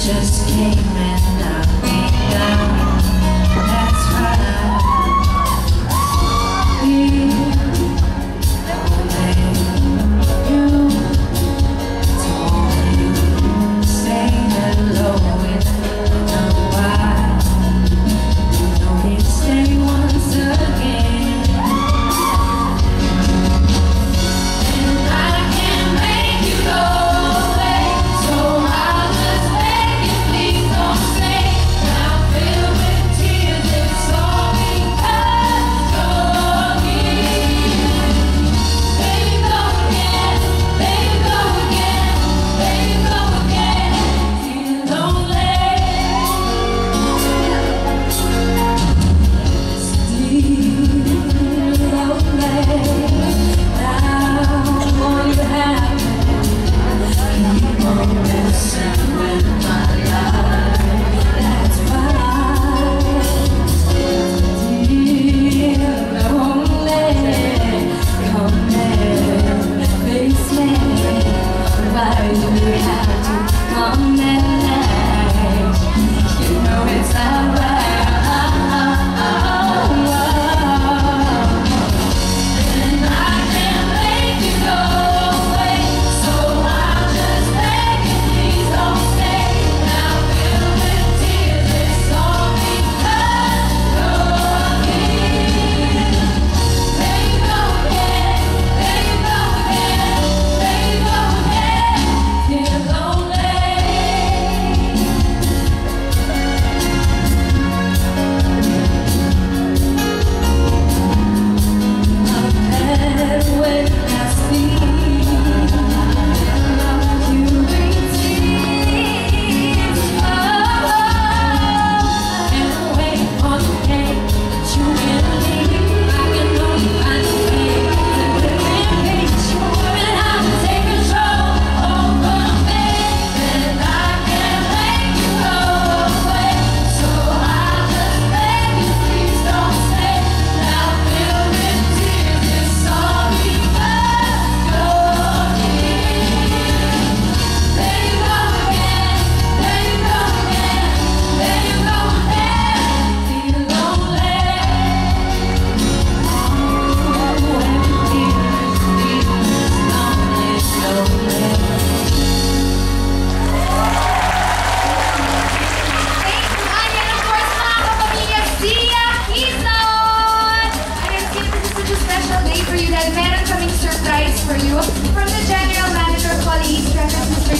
just came in.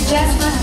Just